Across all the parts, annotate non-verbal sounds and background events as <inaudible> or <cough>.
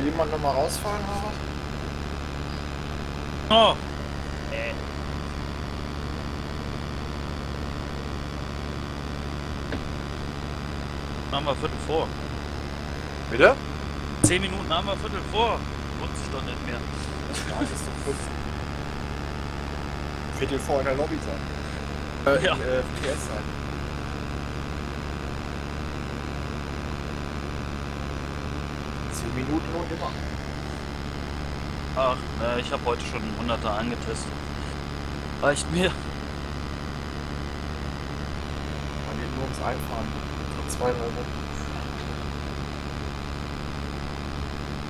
Soll jemand nochmal rausfahren, Harald? Oh. Äh. Machen wir Viertel vor. Bitte? Zehn Minuten haben wir Viertel vor. Wusste ich doch nicht mehr. Ja, das ist doch fünf. Viertel vor in der Lobby sein. Äh, Ja. äh, PS sein. Minuten und immer. Ach, äh, ich habe heute schon einen Hunderter angetestet. Reicht mir. Man geht nur ums Einfahren. Zwei, Wochen.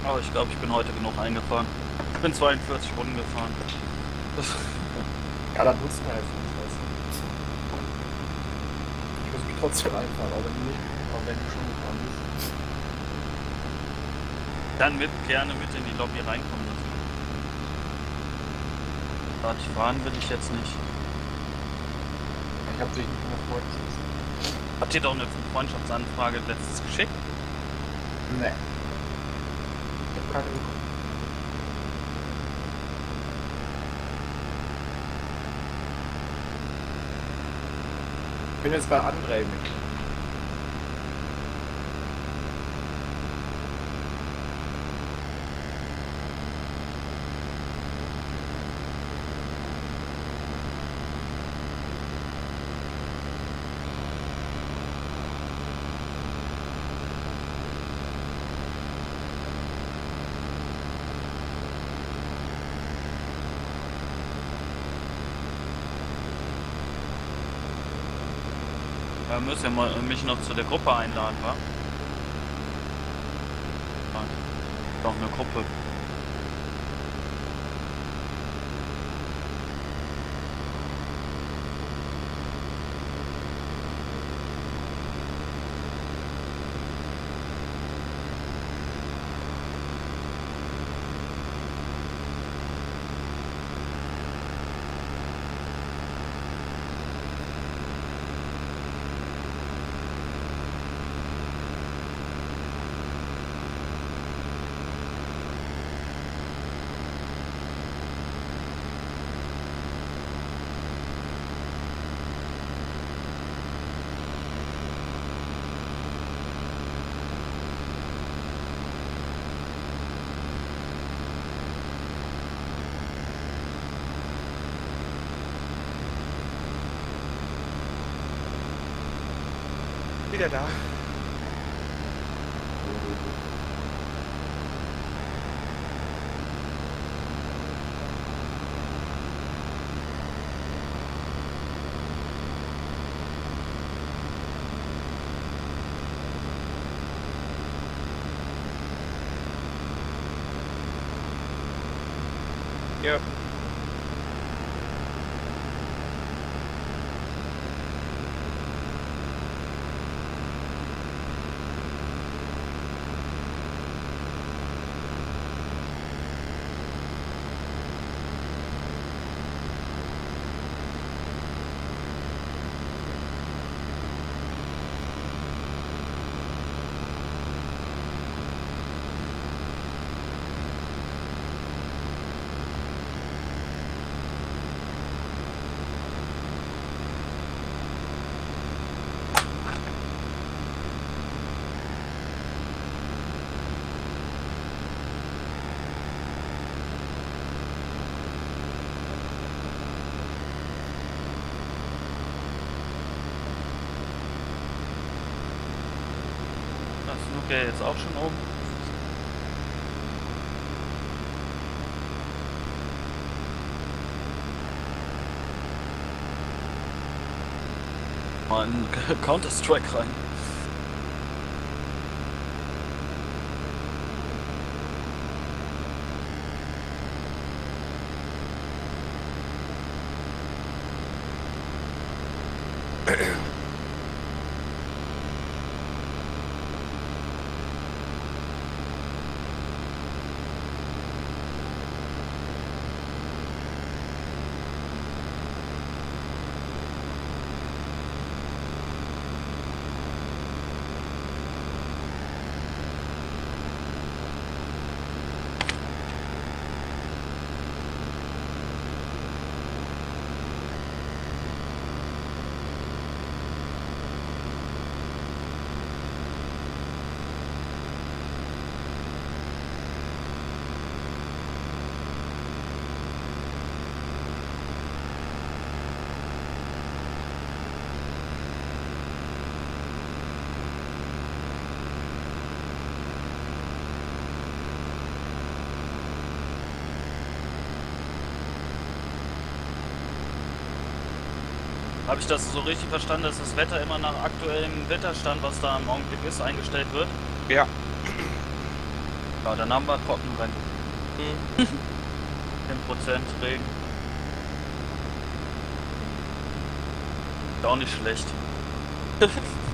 Aber ich glaube, ich bin heute genug eingefahren. Ich bin 42 Runden gefahren. <laughs> Ja, dann nutzt man jetzt nicht. Ich muss mich trotzdem einfahren, auch wenn du schon gefahren bist. Dann mit, gerne mit in die Lobby reinkommen lassen. Ich fahren will ich jetzt nicht. Ich hab dich nicht mehr vorgesetzt. Habt ihr doch eine Freundschaftsanfrage letztes geschickt? Nee. Ich hab keine bekommen. Ich bin jetzt bei André mit. Ja mal mich noch zu der Gruppe einladen, wa? Doch eine Gruppe. Wieder da. Ja. Ja jetzt auch schon oben. Mal in <laughs> Counter-Strike rein. Habe ich das so richtig verstanden, dass das Wetter immer nach aktuellem Wetterstand, was da im Augenblick ist, eingestellt wird? Ja. Ja, dann haben wir Trockenrennen. Hm. 10% Regen. Ist auch nicht schlecht. <laughs>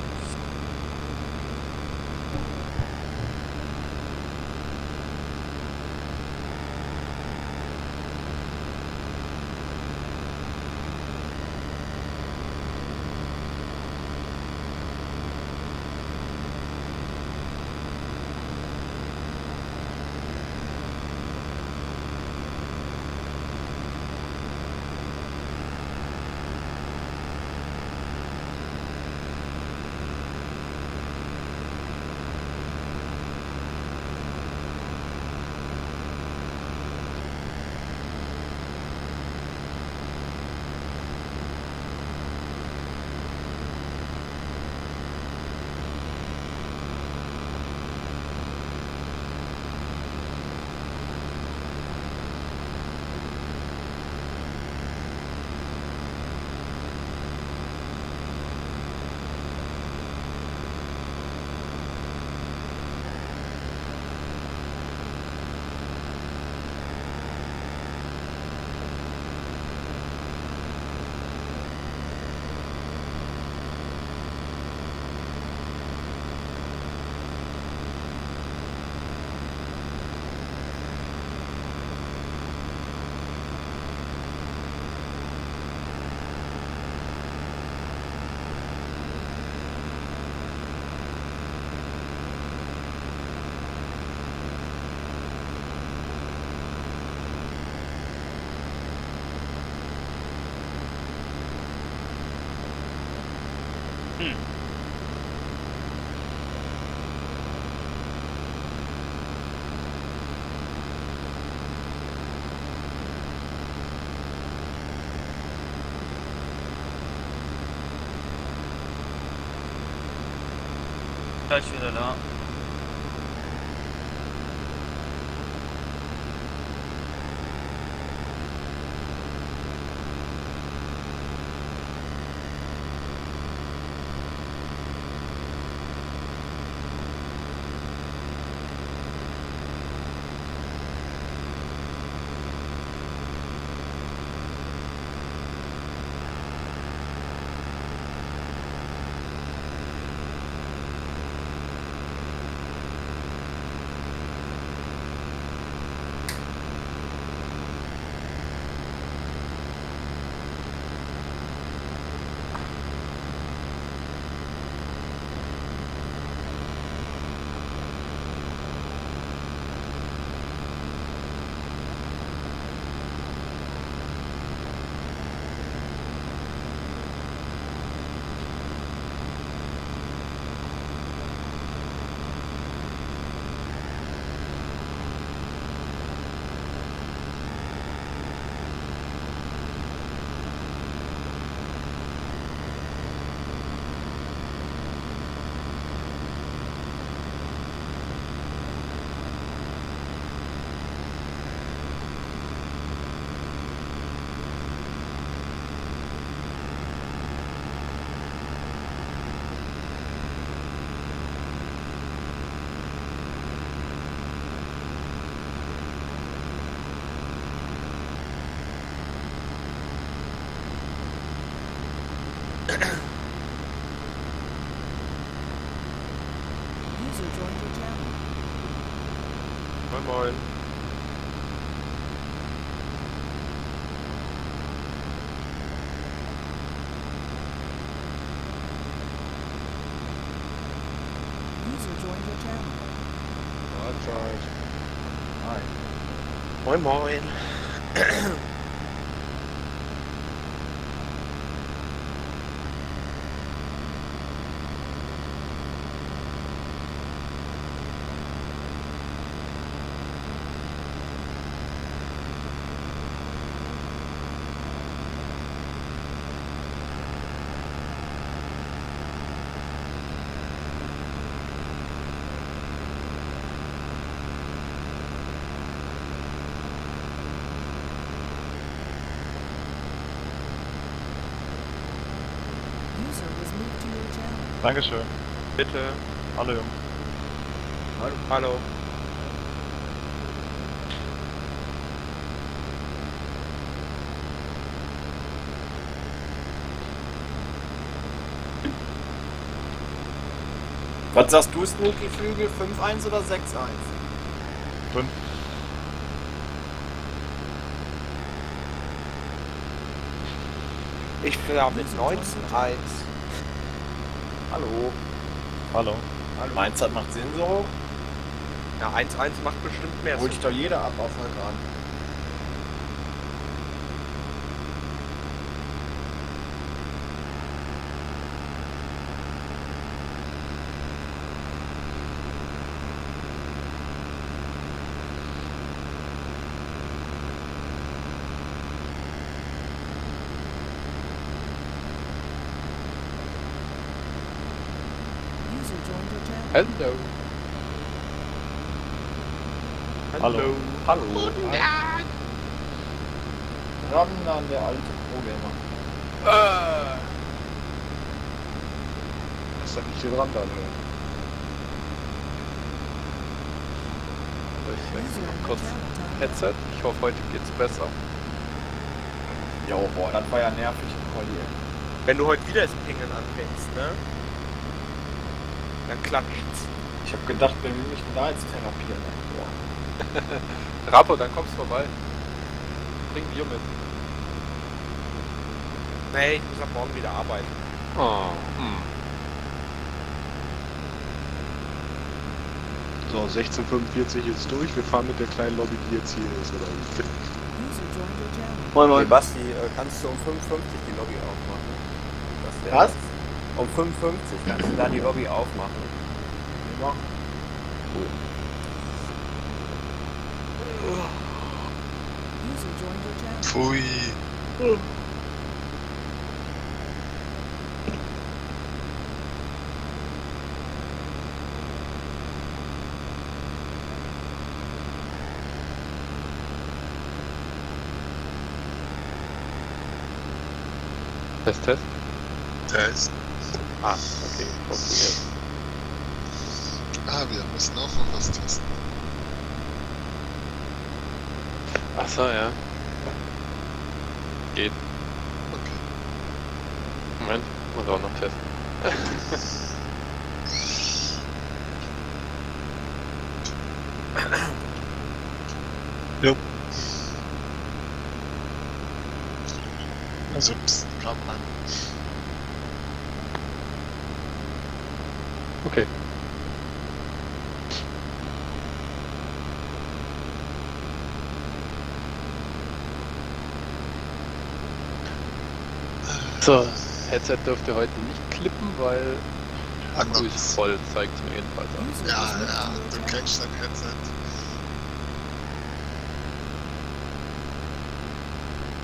Moin Moin. Dankeschön. Bitte. Hallo Jungs. Hallo. Was sagst du, Snooki Flügel? 5-1 oder 6-1? Fünf. Ich fahre mit 19.1. Hallo. Hallo. Meinst du, das macht Sinn so? Ja, 1.1 macht bestimmt mehr Holt Sinn. dich doch jeder ab auf der Gran. User joined your channel. Hello. Hallo. Hallo. Ran an der alte Pro-Gamer. Äh. Das ist doch nicht hier dran dann. ne? Kurz. Headset. Ich hoffe, heute geht's besser. Jo, boah, das war ja nervig im Collier. Wenn du heute wieder das Pingen anfängst, ne? Dann klatscht's. Ich hab gedacht, wenn wir mich da jetzt therapieren. Boah. <laughs> Rapo, dann kommst du vorbei. Bring Bier mit. Nee, ich muss ab morgen wieder arbeiten. Oh, hm. So, 1645 ist durch. Wir fahren mit der kleinen Lobby, die jetzt hier ist, oder wie? Channel. Moin, Hey, Basti, äh, kannst du um 55 die Lobby aufmachen? Was? Um 55 kannst du da die Lobby aufmachen. Ja. User Pfui. Test, Test. Test. Ah, okay. Funktioniert. Ah, wir müssen auch noch was testen. Achso, ja. Geht. Okay. Moment, muss auch noch testen. <laughs> Also, pst, Raum an. Okay. So, Headset dürfte heute nicht klippen, weil Akku ist voll, zeigt es mir jedenfalls an. Ja, ja, du kennst dein Headset.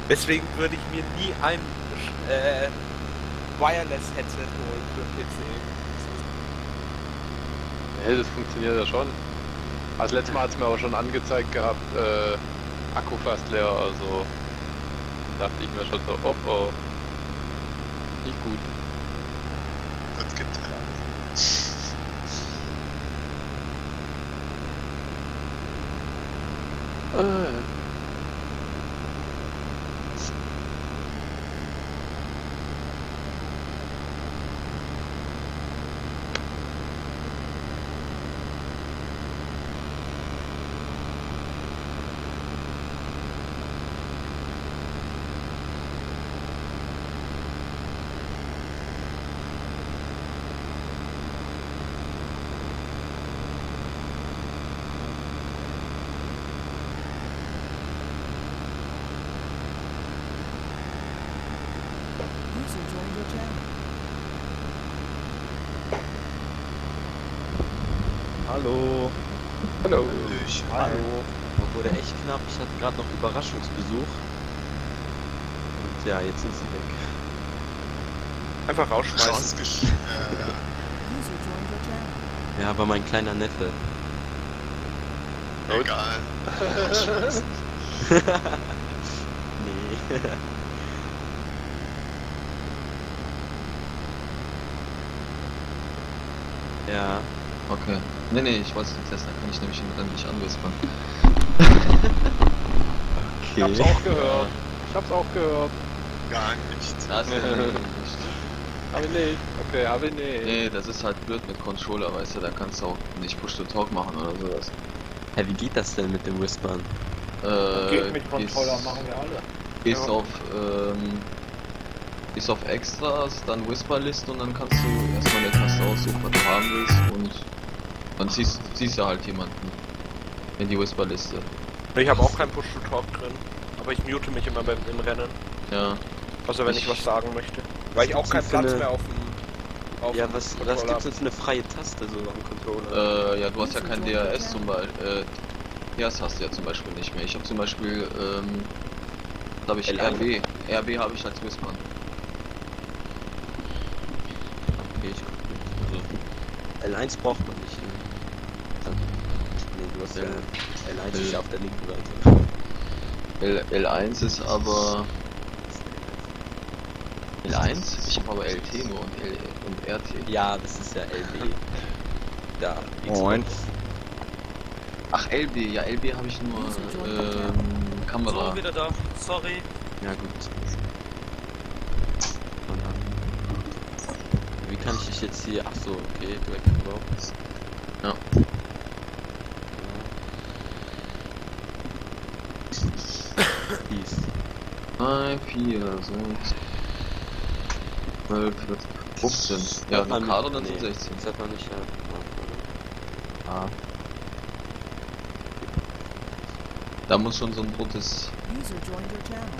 Deswegen würde ich mir nie ein äh, Wireless-Headset holen für PC. Hey, das funktioniert ja schon. Also letztes Mal hat es mir auch schon angezeigt gehabt, äh, Akku fast leer, also dachte ich mir schon so, oh oh, nicht gut. Das gibt Äh, User joined your channel. Hallo. Hallo. durch. Hallo. Wurde echt knapp. Ich hatte gerade noch Überraschungsbesuch. Und ja, jetzt sind sie weg. Einfach rausschmeißen. <laughs> Ja, war mein kleiner Neffe. Egal. <laughs> Nee. <laughs> Ja. Okay. Nee, nee, ich wollte es nicht testen, dann kann ich nämlich dann nicht anwispern. Ich hab's auch gehört. Ich hab's auch gehört. Gar nichts. Das ist. <laughs> Hab ich nicht. Okay, hab ich nicht. Nee, das ist halt blöd mit Controller, weißt du, da kannst du auch nicht Push-to-Talk machen oder sowas. Hä, wie geht das denn mit dem Whispern? Äh, Geht mit Controller, gehst- machen wir alle. Gehst Ja. auf, ähm, gehst auf Extras, dann Whisper-Liste und dann kannst du erstmal eine Taste aussuchen, was du haben willst und dann siehst, siehst du halt jemanden in die Whisper-Liste. Ich habe auch kein Push-to-Talk drin, aber ich mute mich immer beim im Rennen. Ja. Also wenn ich, Ich- was sagen möchte. Weil ich auch keinen Platz eine- mehr auf dem auf Ja, dem was, was Controller gibt's für eine freie Taste so am Controller? Äh, ja, du hast ja kein DRS zum Beispiel, äh, DRS hast du ja zum Beispiel nicht mehr. Ich habe zum Beispiel, ähm, da habe ich L1. RB. RB habe ich als Whisper. Okay, ich guck nicht. Also, L1 braucht man nicht. Hast ja, L1 ist ja auf der linken Seite. L L1 ist aber L1? Ich habe aber LT nur und, L und RT. Ja, das ist ja LB. <laughs> Da. Moin. Ach, LB, ja, LB habe ich nur ähm, Kamera. So, wieder da. Sorry. Ja, gut. Wie kann ich dich jetzt hier. Ach so, okay, direkt drauf. Ja. Dies. 3, 4, 6, 12, 14, 15. Ja, nur Kader dann sind nee, 16. Das hat man nicht, ja. Ah. Da muss schon so ein rotes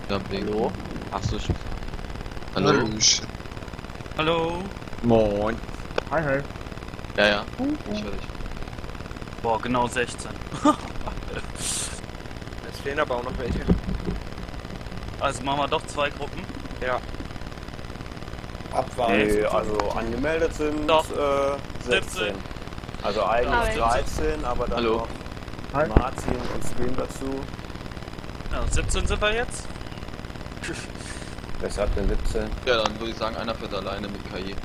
ja, blinken. Hallo? Ach so, stimmt. Hallo? shit. Hallo. Moin. Hi, hi. Ja, ja. Ich höre dich. Boah, genau 16. Es fehlen aber auch noch welche. Also machen wir doch zwei Gruppen. Ja. Abwarten. Nee, also angemeldet sind Doch. äh, 16. 17. Also eigentlich Ah, 13, aber dann Hallo. noch Hi. Martin und Scream dazu. Ja, 17 sind wir jetzt. Deshalb den 17. Ja, dann würde ich sagen, einer fährt alleine mit KI.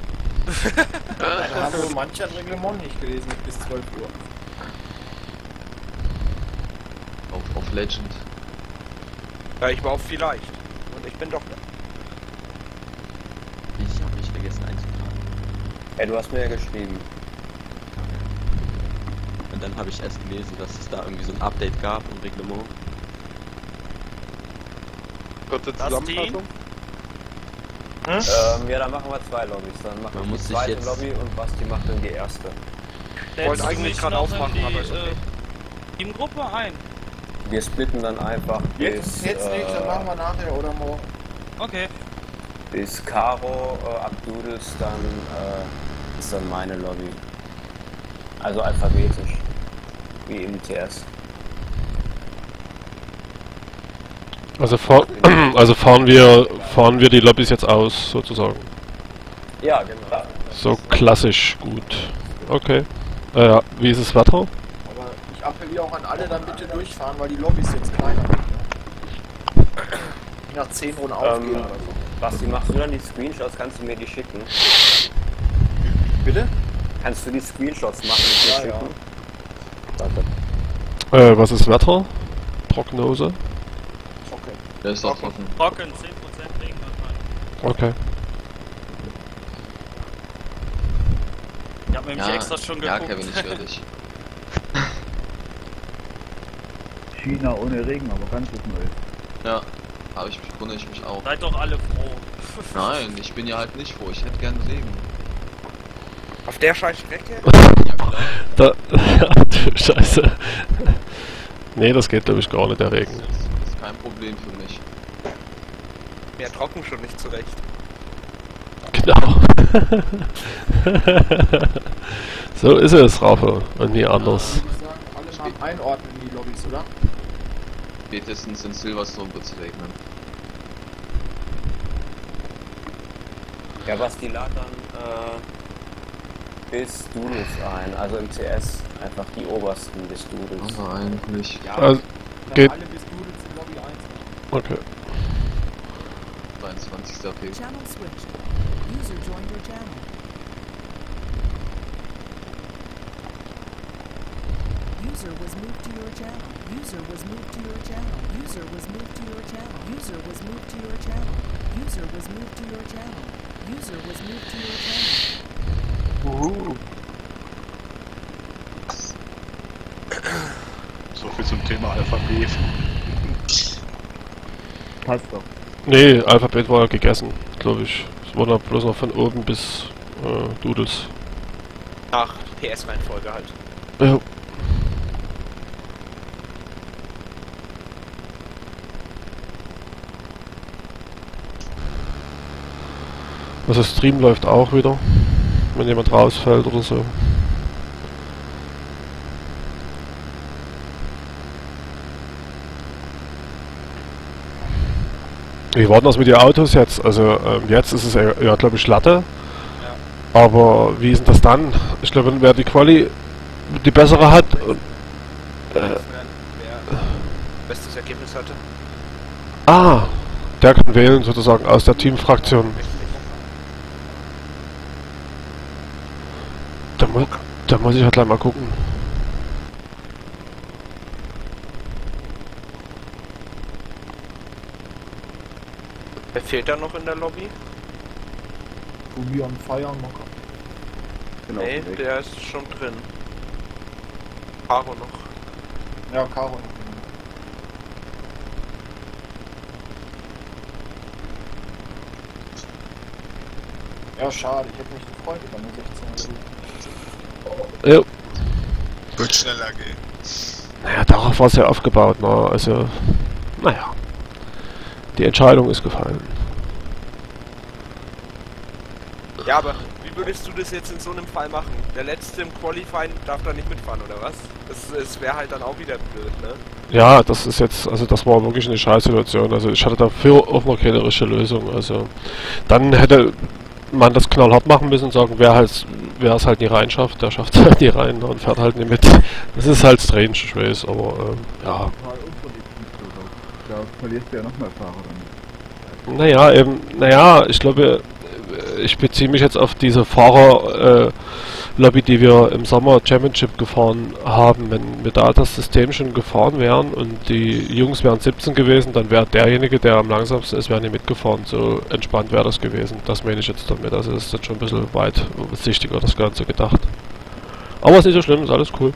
<laughs> Dann haben wir manche ein Reglement nicht gelesen bis 12 Uhr. Auf, auf Legend. Ja, ich war auf vielleicht. Und ich bin doch da. Ich habe mich vergessen einzutragen. Ey, du hast mir ja geschrieben. Und dann habe ich erst gelesen, dass es da irgendwie so ein Update gab im Reglement. Kurze Das Zusammenfassung. Ähm, ja, dann machen wir zwei Lobbys. Dann machen Man wir die zweite jetzt- Lobby und Basti macht dann die erste. wollte Setzt du eigentlich gerade aufmachen, die, aber ist okay. äh, Teamgruppe ein. Wir splitten dann einfach Jetzt, bis, jetzt nicht, dann machen äh, wir nachher oder morgen. Okay. bis Caro äh, abdudels, dann äh, ist dann meine Lobby. Also alphabetisch. Wie im TS. Also, fahr <clears throat> also fahren wir fahren wir die Lobbys jetzt aus, sozusagen. Ja, genau. So klassisch gut. Okay. Äh, wie ist das Wetter? Appelliere auch an alle, dann bitte durchfahren, weil die Lobbys jetzt kleiner ne? Nach 10 Runden aufgehen Ähm, oder so. Basti, machst du dann die Screenshots? Kannst du mir die schicken? Bitte? Kannst du die Screenshots machen und mir Ja, ja. Danke. Äh, was ist Wetter? Prognose? Okay. Der ist auch trocken. Trocken, 10% Regen. Okay. Ich hab nämlich Ja, extra schon ja, geguckt. Kevin, ich höre dich. <laughs> China ohne Regen, aber ganz was Neues. Ja, habe ich, wundere ich mich auch. Seid doch alle froh. <laughs> <laughs> Nein, ich bin ja halt nicht froh. Ich hätte gern Regen. Auf der scheiß Strecke? <laughs> Da, Scheiße. Nee, das geht glaube ich gar nicht, der Regen. Das ist kein Problem für mich. Mir trocken schon nicht zurecht. Genau. so ist es, Rafa. Und nie anders. Ich würde sagen, alle mal einordnen in die Lobbys, oder? Spätestens in Silverstone wird es regnen. Ja, Basti lad dann äh, bis Doodles ein. Also im CS einfach die obersten bis Doodles. Aber eigentlich. Ja. Also, Dann geht. alle bis du in Lobby 1. Okay. 23. Februar. Channel switched. User joined your channel. User was moved to your channel. User was moved to your channel. User was moved to your channel. User was moved to your channel. User was moved to your channel. User was moved to your channel. So viel zum Thema Alphabet. Passt doch. Nee, Alphabet war ja gegessen, glaube ich. Es war da bloß noch von oben bis äh, Doodles. Nach PS-Reihenfolge halt. Ja. Also Stream läuft auch wieder, wenn jemand rausfällt oder so. Wie war denn das mit den Autos jetzt? Also ähm, jetzt ist es ja, ja glaube ich Latte. Aber wie ist denn das dann? Ich glaube, wer die Quali die bessere hat, und, Wer, wer bestes Ergebnis hatte. ah, der kann wählen sozusagen aus der Teamfraktion. Da, mu da muss ich halt gleich mal gucken. Wer fehlt da noch in der Lobby? Mocker. Bin auf nee, der ist schon drin. Caro noch. Ja, Caro noch. Ja, schade, ich hätte mich gefreut über eine 16 Jo. Wird schneller gehen. Naja, darauf war es ja aufgebaut, ne? Also, naja. Die Entscheidung ist gefallen. Ja, aber wie würdest du das jetzt in so einem Fall machen? Der Letzte im Qualifying darf da nicht mitfahren, oder was? Das, das wäre halt dann auch wieder blöd, ne? Ja, das ist jetzt, also das war wirklich eine Scheißsituation. Also ich hatte dafür auch noch keine richtige Lösung. Also dann hätte man das knallhart machen müssen und sagen, wer halt, wer es halt nie rein schafft, der schafft es halt nie rein und fährt halt nicht mit. Das ist halt strange, ich weiß, aber ähm, ja. Da verlierst du ja noch mehr Fahrer dann. Naja, eben, naja, ich glaube, ich beziehe mich jetzt auf diese Fahrer, äh, Lobby, die wir im Sommer Championship gefahren haben. Wenn wir da das System schon gefahren wären und die Jungs wären 17 gewesen, dann wäre derjenige, der am langsamsten ist, wäre nicht mitgefahren. So entspannt wäre das gewesen. Das meine ich jetzt damit. Also ist jetzt schon ein bisschen weitsichtiger das Ganze gedacht. Aber ist nicht so schlimm, ist alles cool.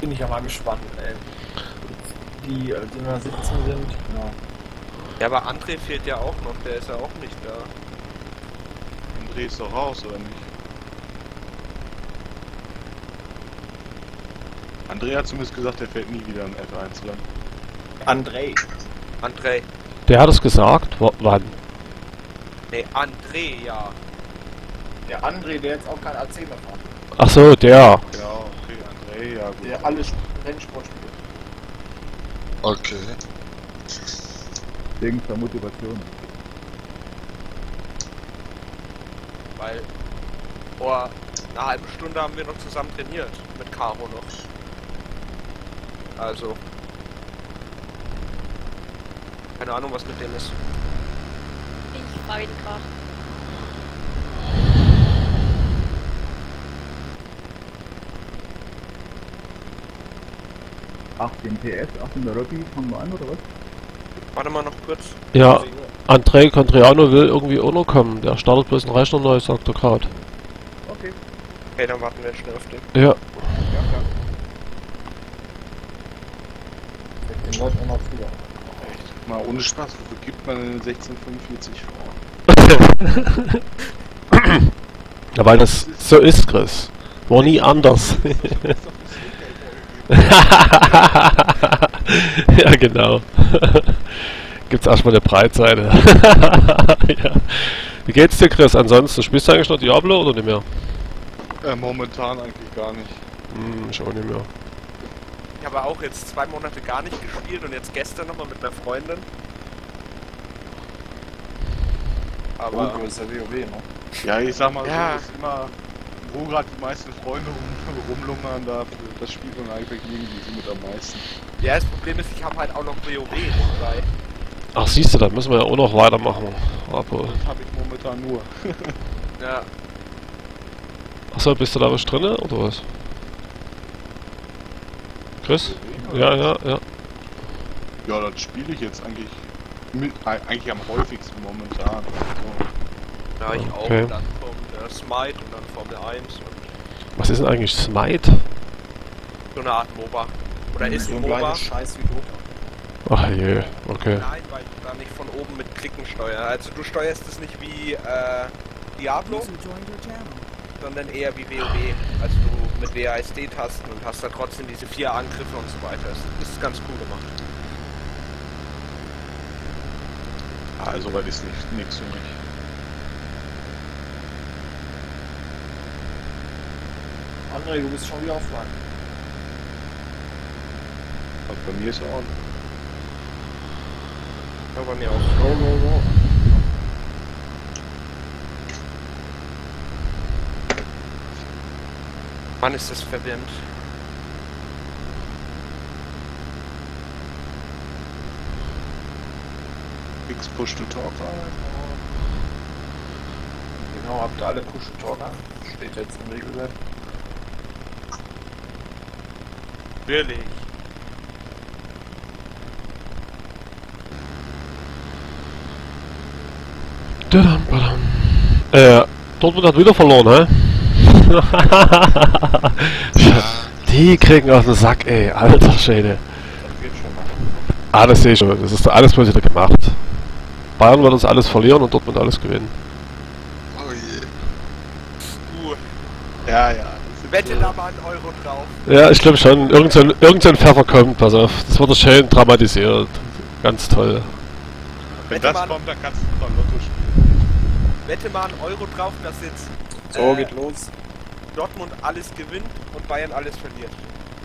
Bin ich ja mal gespannt, ey. Die, äh, die mal 17 sind, ja. Ja, aber André fehlt ja auch noch, der ist ja auch nicht da. André ist doch raus, oder nicht? André hat zumindest gesagt, er fällt nie wieder im F1 Land. André. André. Der hat es gesagt. W wann? Nee, André, ja. Der André, der jetzt auch kein AC mehr fährt. Ach so, der. Ja, okay, André, ja gut. Der alle Sp- Rennsport spielt. Okay. Wegen der Motivation. Weil vor einer halben Stunde haben wir noch zusammen trainiert. Mit Caro noch. Also. Keine Ahnung, was mit dem ist. Ich frage ihn gerade. 18 PS, 800 Röppi, fangen wir an oder was? Warte mal noch kurz. Ja, André Contriano will irgendwie auch noch kommen. Der startet bloß einen Rechner neu, sagt er gerade. Okay. Okay, dann warten wir schnell auf den. Ja. Ja, klar. Den Leuten immer früher. Echt, mal ohne Spaß, wofür gibt man denn 1645 vor? <laughs> Ja, weil das so ist, Chris. War nie anders. <laughs> ja, genau. <laughs> Gibt's erstmal eine Breitseite. <laughs> ja. Wie geht's dir, Chris? Ansonsten, spielst du eigentlich noch Diablo oder nicht mehr? Äh, momentan eigentlich gar nicht. Hm, ich auch nicht mehr. Ich habe auch jetzt zwei Monate gar nicht gespielt und jetzt gestern nochmal mit einer Freundin. Aber. Oh, ist ja WoW, ne? Ja, ich sag mal Ja. so, ist immer, wo gerade die meisten Freunde rum, <laughs> rumlungern, da, das spielt man eigentlich irgendwie so mit am meisten. Ja, das Problem ist, ich habe halt auch noch WoW dabei. Ach, siehst du, dann müssen wir ja auch noch weitermachen. Aber Das habe ich momentan nur. <laughs> Ja. Achso, bist du da was drinne oder was? Chris? Ja, ja, ja. Ja, das spiele ich jetzt eigentlich mit, eigentlich am häufigsten momentan. Ja, ich auch. Okay. Und der Smite und dann Formel 1 und Was ist denn eigentlich Smite? so eine Art MOBA. Oder ist so ein MOBA? Scheiß wie Dota. Ach je, okay. Nein, weil du da nicht von oben mit Klicken steuerst. Also du steuerst es nicht wie äh, Diablo, sondern eher wie WoW. Also du mit WASD-Tasten und hast da trotzdem diese vier Angriffe und so weiter. Das ist ganz cool gemacht. Also, weil ist nicht nichts für mich. André, du bist schon wieder offline. Aber bei mir ist er on. Ja, bei mir auch. Go, go, go. Mann, ist das verwirrend. X push to talk. Genau, habt ihr alle Push-Talk an? Steht jetzt im Regelwerk. Wirklich. Dadam, badam. Äh, Dortmund hat wieder verloren, hä? <laughs> Die kriegen aus dem Sack, ey, alter Schäde. Das wird schon mal. Ah, das sehe ich schon. Das ist alles bloß wieder gemacht. Bayern wird uns alles verlieren und Dortmund alles gewinnen. Oh je. Gut. Ja, ja. Wette da mal einen Euro drauf. Ja, ich glaube schon. Irgend so, ein, irgend so ein Pfeffer kommt, pass auf. Das wird schön dramatisiert. Ganz toll. Wenn Wette das mal- kommt, dann kannst du mal Lotto spielen. Wette mal einen Euro drauf, dass jetzt So, äh, geht los. Dortmund alles gewinnt und Bayern alles verliert.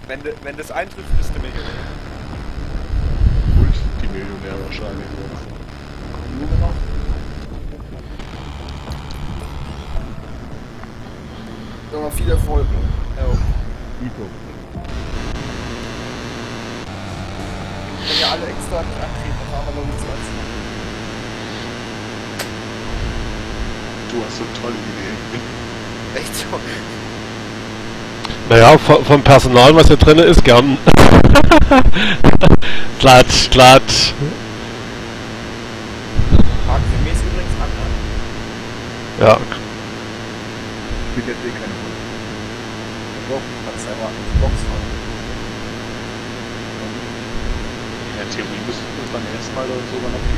Wenn, de, wenn das eintrifft, bist du Millionär. Gut, die Millionär wahrscheinlich. Juge noch. Ja, viel Erfolg. Ja. Ito. Wenn ihr alle extra nicht antreten, dann haben wir noch nichts als. Du hast so tolle Ideen. <laughs> Echt so. Naja, vom, vom Personal, was hier drin ist, gern. <laughs> klatsch, klatsch. Haken für mich übrigens an. ne? Ja, Spielt jetzt eh keine das beim ersten Mal oder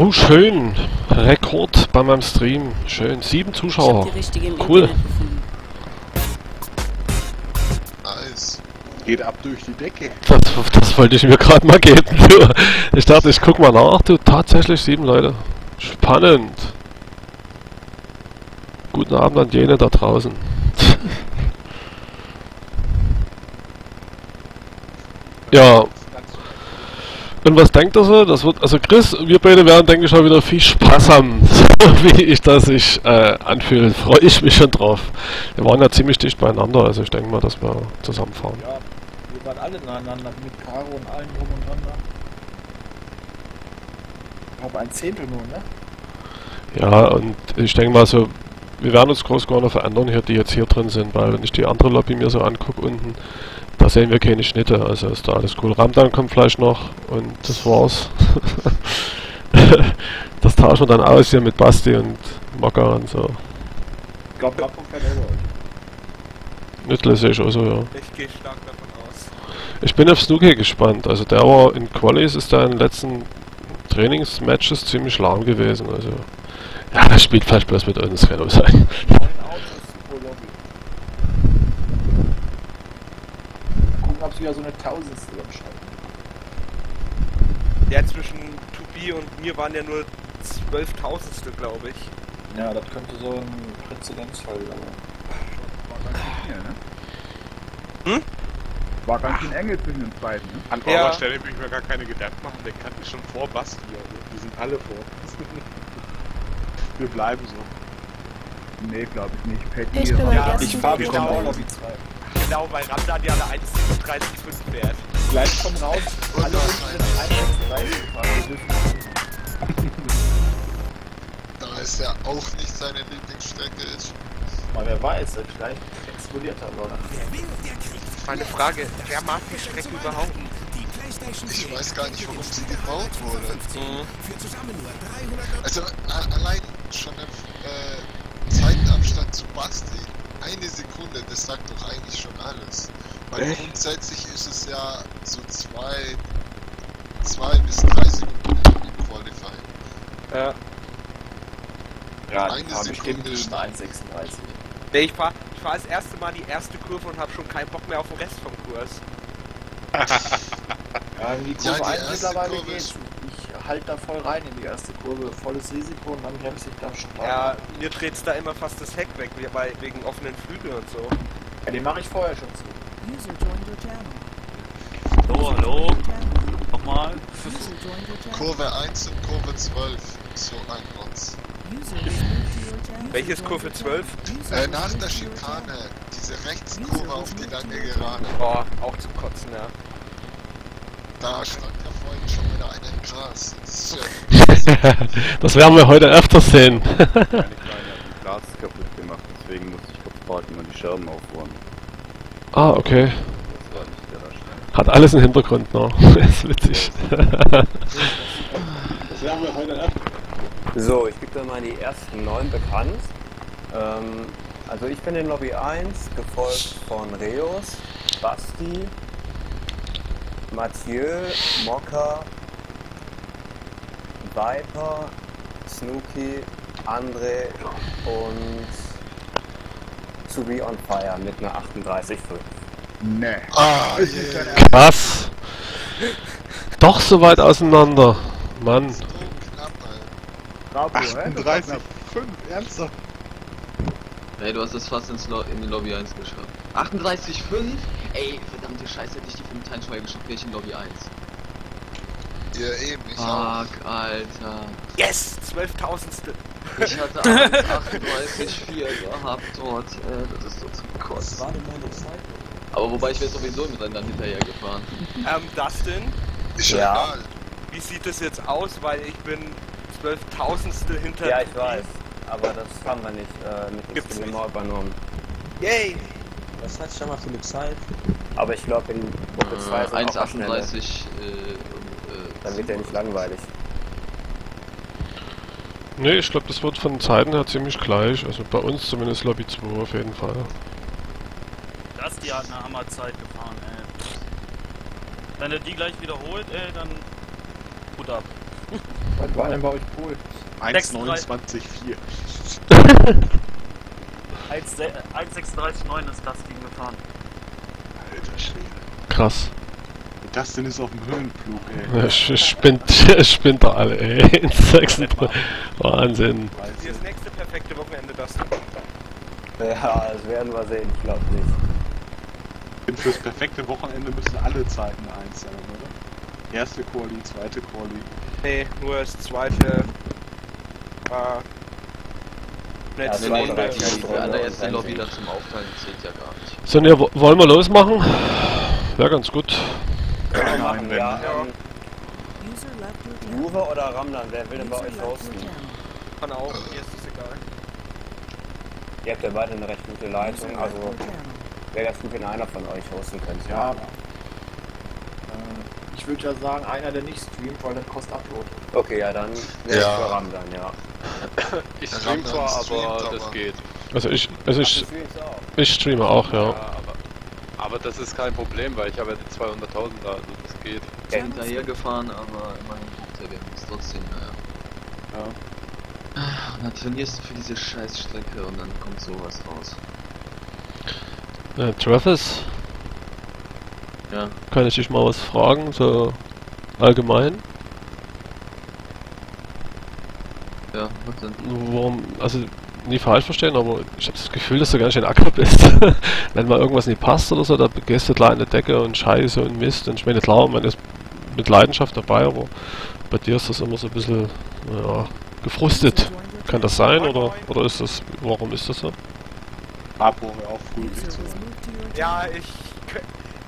Oh, schön. Rekord bei meinem Stream. Schön. Sieben Zuschauer. Cool. Nice. Geht ab durch die Decke. Das, das wollte ich mir gerade mal geben. Ich dachte, ich guck mal nach. Du, tatsächlich sieben Leute. Spannend. Guten Abend an jene da draußen. <laughs> ja. Und was denkt ihr so? Das wird, also Chris, wir beide werden, denke ich, auch wieder viel Spaß haben, <laughs> so wie ich das sich äh, anfühlt. Freue ich mich schon drauf. Wir waren ja ziemlich dicht beieinander, also ich denke mal, dass wir zusammenfahren. Ja, wir waren alle nacheinander mit Caro und allen drum und dran. Ich glaube ein Zehntel nur, ne? Ja, und ich denke mal so, wir werden uns groß gar nicht verändern hier, die jetzt hier drin sind, weil wenn ich die andere Lobby mir so angucke unten, da sehen wir keine Schnitte, also ist da alles cool. Ramdan kommt vielleicht noch und das war's. <laughs> das tauschen wir dann aus hier mit Basti und Mokka und so. Über euch. Nüttle sehe ich auch so, ja. Ich gehe stark davon aus. Ich bin auf Snooki gespannt, also der war in Qualis, ist da in den letzten Trainingsmatches ziemlich lahm gewesen, also... Ja, das spielt vielleicht bloß mit uns, kann auch sein. Neun Autos pro Lobby. Sie wieder so eine Tausendstel umschalten. Ja, zwischen Tubi und mir waren ja nur zwölftausendstel, glaube ich. Ja, das könnte so ein Präzedenzfall sein. Hm? War ganz schön eng zwischen den beiden, ne? An Ja. eurer Stelle will ich mir gar keine Gedanken machen, der kann mich schon vor Basti. Also, die sind alle vor. <laughs> Wir bleiben so. Nee, glaube ich nicht. Patty Ich Ja, Ich fahre die genau Lobby. Lobby 2. Genau, weil Ramdan ja eine 1,37,5 fährt. Gleich kommen raus, alle unten in 1,36 fahren. Wir dürfen Da es ja auch nicht seine Lieblingsstrecke ist. mal wer weiß, vielleicht explodiert er aber. Meine Frage, wer mag die Strecke überhaupt? Ich weiß gar nicht, warum sie gebaut wurde. Mhm. Also allein schon der äh, Zeitabstand zu Basti. Eine Sekunde, das sagt doch eigentlich schon alles. Weil Echt? grundsätzlich ist es ja so zwei, zwei bis drei Sekunden im Qualifying. Ja. Ja, Eine bestimmt Sekunde. eine 1,36. Nee, ich fahr, ich fahr das erste Mal die erste Kurve und hab schon keinen Bock mehr auf den Rest vom Kurs. <laughs> Ja, die Ja, Kurve die 1 erste mittlerweile Kurve geht's. ist- Ich halte da voll rein in die erste Kurve, volles Risiko und dann bremse ich da stark. Ja, mir dreht's da immer fast das Heck weg, weil, wegen offenen Flügeln und so. ja den mache ich vorher schon zu. Channel. Hallo, hallo. Nochmal. Kurve 1 und Kurve 12. So ein Rotz. Welches Kurve joined 12? your- User Äh, nach der. Schikane, diese Rechtskurve auf die lange Gerade. Boah, auch zum Kotzen, ja. Da stand ja vorhin schon wieder einer im Gras. <laughs> Das werden wir heute öfter sehen. Eine kleine hat die <laughs> Glas kaputt gemacht, deswegen musste ich kurz warten und die Scherben aufräumen. ah, okay. Das war nicht der schnell. Hat alles einen Hintergrund <laughs> noch. ist witzig. Das werden wir heute öfter. So, ich gebe dann mal die ersten neun bekannt. Ähm, Also ich bin in Lobby 1, gefolgt von Reus, Basti, Mathieu, Mokka, Viper, Snooki, André und To Be On Fire mit einer 38,5. Nee. Ah, yeah. Was? Doch so weit auseinander. Mann. So knapp, Alter. Bravo, hä? Das war 38, knapp. 5, ernsthaft? Ey, du hast es fast ins Lo in die Lobby 1 geschafft. 38,5? Ey, verdammte Scheiße, hätte ich die 5 Teilen vorher geschafft, wäre ich in Lobby 1. Ja, eben, ich auch. Fuck, Alter. Yes! Zwölftausendstel. Ich hatte 38,4 gehabt dort. Äh, das ist so zum Kotzen. Aber wobei ich wäre sowieso mit dann hinterher gefahren. Ähm, Dustin, Ist Ja. wie sieht es jetzt aus? Weil ich bin zwölftausendstel hinter Ja, ich weiß. Aber das haben wir nicht äh, mit Gibt's dem übernommen. Yay! Was hat schon mal für eine Zeit? Aber ich glaube in Gruppe 2 Äh, sind auch mal schneller. 1,38. Äh, äh, Dann wird der nicht langweilig. Nee, ich glaube, das wird von den Zeiten her ziemlich gleich. Also bei uns zumindest Lobby 2 auf jeden Fall. Das die hat eine Hammerzeit gefahren, ey. Wenn er die gleich wiederholt, ey, dann gut ab. Was war denn bei euch cool? 1,29,4. <laughs> 1,36,9 ist das Ding gefahren. Alter Schwede. Krass. Das denn ist auf dem Höhenflug, ey. <laughs> Ich, ich spinnt, <laughs> ich spinnt da alle, ey. <laughs> In 36. Wahnsinn. Das nächste perfekte Wochenende, Dustin. Ja, das werden wir sehen, ich glaube nicht. Und fürs perfekte Wochenende müssen alle Zeiten 1 sein, oder? Erste Quali, zweite Quali. Nee, nur das zweite. Äh, Ja, letzte Nee, Runde. die, die allererste. Lobby da zum Aufteilen zählt ja gar nicht. So, ne, wo- wollen wir losmachen? Wäre ganz gut. Nein, wenn. Ja, Ja. Juve oder Ramdan, wer will denn bei euch channel. Kann auch, mir ist es egal. Ihr habt ja beide eine recht gute Leitung, also wäre ganz gut, wenn einer von euch hosten könnte. Ja. Äh, ich würde ja sagen, einer, der nicht streamt, weil das kostet Upload. Okay, ja, dann wäre Ja. ich für Ramdan, ja. Ich stream zwar, streamt, aber aber- das geht. Also ich, also ich, ich auch. ich streame auch, ja. Ja, aber, aber das ist kein Problem, weil ich habe ja die 200.000 da, also das geht. Ja, hinterher gefahren, aber immerhin hinter ist trotzdem, naja. Ja. Und dann trainierst du für diese Scheißstrecke und dann kommt sowas raus. Äh, Travis, Ja. kann ich dich mal was fragen, so allgemein? Denn? Warum, also nie falsch verstehen, aber ich habe das Gefühl, dass du ganz schön acker bist. <laughs> Wenn mal irgendwas nicht passt oder so, da gehst du gleich in die Decke und Scheiße und Mist. Und ich meine, klar, man ist mit Leidenschaft dabei, aber bei dir ist das immer so ein bisschen, naja, gefrustet. Kann das sein oder, oder ist das, warum ist das so? Abo wir auch früh Ja, ich.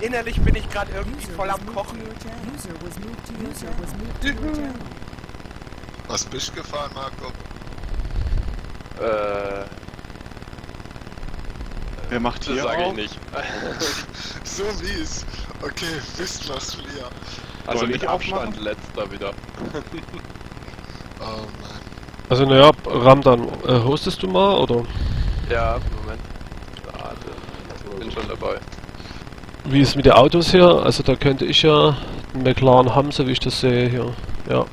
Innerlich bin ich gerade irgendwie User voll was am moved Kochen. to your channel. User was bist du gefahren, Marco? Äh, Wer macht das hier sage ich nicht. <laughs> So wie es. Okay, wisst was wir. Also mit Abstand machen? letzter wieder. <laughs> Oh Mann. Also naja, Ramdan, äh, hostest du mal oder Ja, Moment. Warte, bin schon dabei. wie ist mit den Autos hier? Also da könnte ich ja einen McLaren haben, so wie ich das sehe hier. Ja.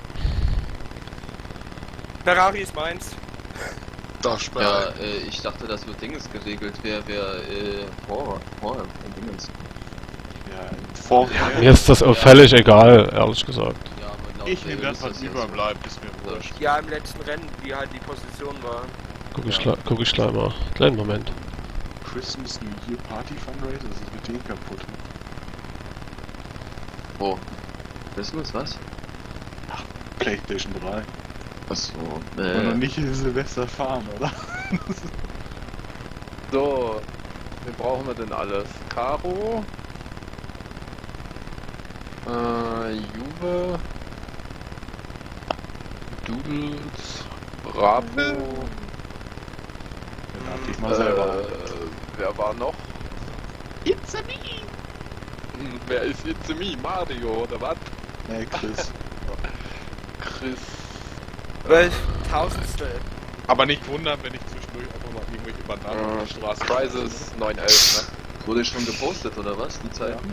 Ferrari ist meins. Ich Ja, äh, ich dachte, das wird Dinges geregelt. Wer, wer, äh, vor, vor, von Dingens. Ja, vor, Mir ist das auch völlig egal, ehrlich gesagt. Ja, aber laut ich nehme Regel das, was ja überbleibt, ist mir wurscht. Ja, im letzten Rennen, wie halt die Position war. Guck ich, gleich- guck ich gleich mal. Kleinen Moment. Christmas New Year Party Fundraiser, das ist mit denen kaputt. Wo? Christmas, was? Playstation 3. Achso, Und noch äh, nicht in Silvester fahren, oder? <laughs> So, wen brauchen wir denn alles? Caro, äh, Juve, Doodles, Bravo, hab ich mal selber. äh, wer war noch? It's a me! Hm, Wer ist It's Me? Mario oder was? Nee, Chris. <laughs> Chris. Zwölftausendstel. Aber nicht wundern, wenn ich zwischendurch einfach mal irgendwelche Bananen auf der Straße. Crisis 911, Wurde schon gepostet oder was? Die Zeiten?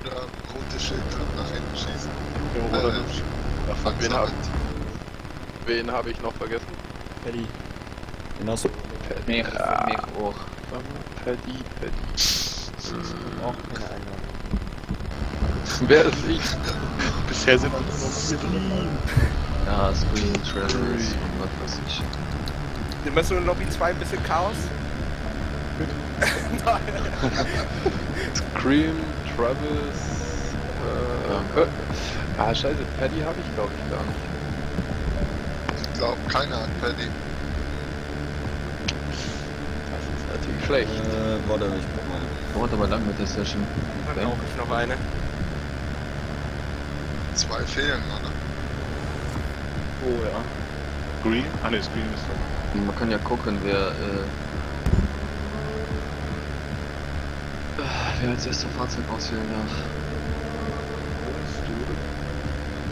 Oder rote Schild nach hinten schießen. Ja, oder Äh, Ach, Wen hab, wen hab ich noch vergessen? Paddy. Genauso. Paddy. Mich, Ah. mich auch. Paddy, Paddy. Auch keine Einladung. Wer ist ich? Bisher sind wir nur noch vier drin. <laughs> Ja, Screen, Travis und was weiß ich. Immer so in Lobby 2 ein bisschen Chaos? Scream, Travis. Äh, äh, ah, scheiße, Paddy habe ich glaube ich gar nicht. Ich glaube, keiner hat Paddy. Das ist natürlich schlecht. Äh, warte, ich guck mal. Dauert aber lang mit der Session. Dann auch ich noch eine. Zwei fehlen, oder? Oh ja. Green? Ah ne, Screen ist doch. Man kann ja gucken, wer, äh, wer als erster Fahrzeug auswählen darf.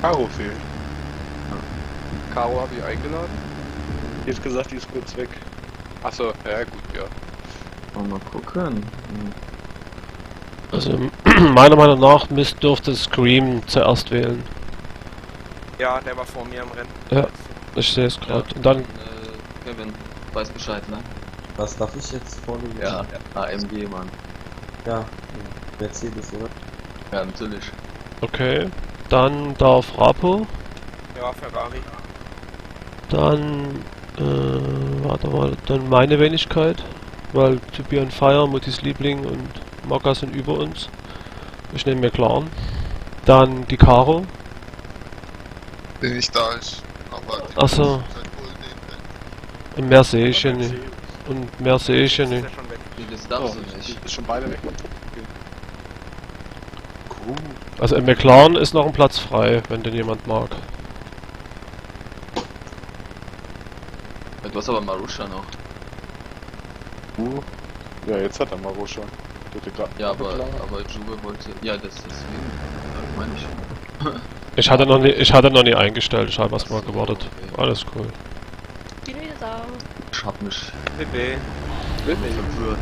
Caro fehlt. Caro habe ich eingeladen. Die hat gesagt, die ist kurz weg. Achso, ja gut, ja. Wollen wir mal gucken. Hm. Also <clears throat> meiner Meinung nach müsst dürfte Scream zuerst wählen. Ja, der war vor mir im Rennen. Ja, ich sehe es gerade. Und dann Äh, Kevin, weiß Bescheid, ne? Was darf ich jetzt vorlegen? Ja, AMG, Mann. Ja, Mercedes, oder? Ja, natürlich. okay, dann darf Rapo, Ja, Ferrari. dann äh, warte mal, dann meine Wenigkeit, weil To Be on Fire, Muttis Liebling und Mokka sind über uns. Ich nehme mir Clan. Dann die Caro. Den ich da ist. Aber die Ach so. Und mehr sehe ich ja nicht. Und mehr sehe ich ja nicht. Die das darfst du nicht. ist schon beide weg. Cool. Also im McLaren ist noch ein Platz frei, wenn den jemand mag. Du hast aber Marusha noch. Uh. Ja, jetzt hat er Marusha. Ja, aber, aber Juve wollte. Ja, das ist deswegen. Ja, meine ich. Ich hatte noch nie, ich hatte noch nie eingestellt, ich habe erst mal gewartet. Alles cool. Bin wieder da. Ich hab mich Bitte. verwirrt.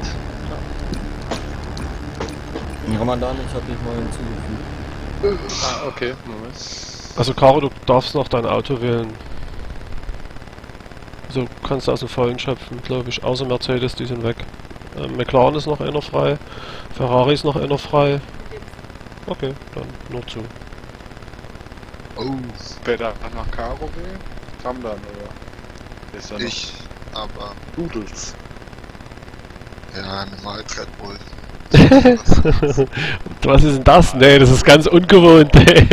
Ramadan, ich hab dich mal hinzugefügt. Ah, okay, Moment. Also Caro, du darfst noch dein Auto wählen. Also kannst du aus dem Vollen schöpfen, glaube ich. Außer Mercedes, die sind weg. Ähm, McLaren ist noch einer frei. Ferrari ist noch einer frei. Okay, dann nur zu. Oh, Wer da nach Caro will? Kam dann, oder? Ist da noch ich. Aber, Doodles. ja, normal Red Bull. <laughs> Was ist denn das? Nee, das ist ganz ungewohnt. Ja, eigentlich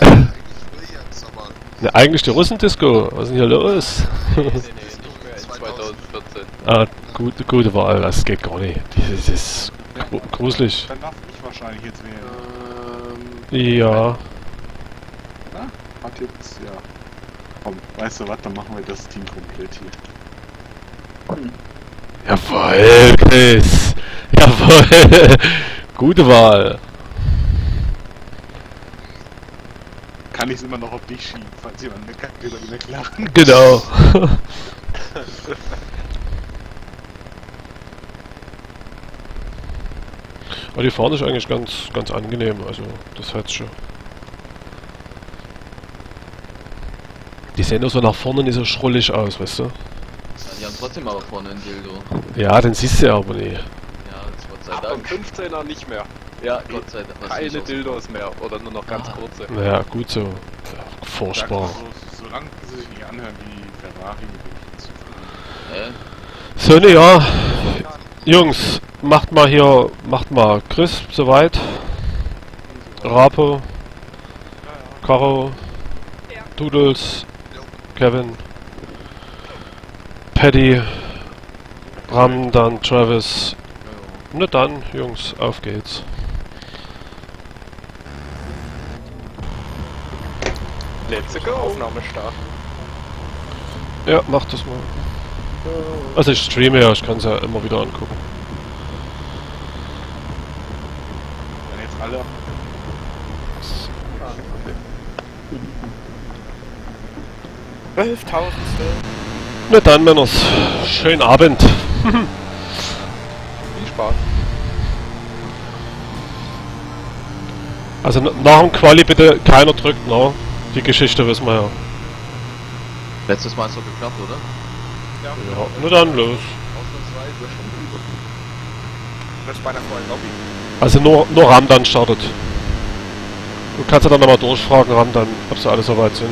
<laughs> Williams, aber Ne, eigentlich die Russendisco. Was ist denn hier los? Nee, nee, nee, nicht mehr in 2014. ah, gute, gute Wahl, das geht gar nicht. Das ist gru gruselig. Dann darf ich wahrscheinlich jetzt wählen. Ähm, Ja. Jetzt, ja. Komm, weißt du was, dann machen wir das Team komplett hier. Jawohl, Chris. Jawohl. <laughs> Gute Wahl. Kann ich es immer noch auf dich schieben, falls jemand meckert über die McLaren. Genau. <laughs> Aber die fahren ist eigentlich ganz, ganz angenehm, also das heißt schon. Die sehen nur so nach vorne nicht so schrullig aus, weißt du? Ja, die haben trotzdem aber vorne ein Dildo. Ja, den siehst du ja aber nie. Ja, das Gott sei ab dem Dank. 15er nicht mehr. Ja, Gott sei Dank. Keine. Dildos mehr. Oder nur noch ganz Ah. kurze. Naja, gut so. Ja, furchtbar. So, solange sie sich nicht anhören wie Ferrari, ich zufrieden. Hä? So, ne, ja. Jungs, macht mal hier, macht mal Chris soweit. Rapo, Caro, Doodles, Kevin, Paddy, Ram, dann Travis. Na dann, Jungs, auf geht's. Let's go. Aufnahmestart. Ja, macht das mal. Also ich streame ja, ich kann es ja immer wieder angucken. Wenn jetzt alle 12.000. Na dann, Männers. Schönen Abend. <laughs> Viel Spaß. Also nach dem Quali bitte keiner drückt, ne? Die Geschichte wissen wir ja. Letztes Mal ist doch geklappt, oder? Ja. ja. Na dann los. Ausnahmsweise. Das ist bei einer vollen Lobby. Also nur, nur Ramdan startet. Du kannst ja dann nochmal durchfragen, Ramdan, ob sie alle soweit sind.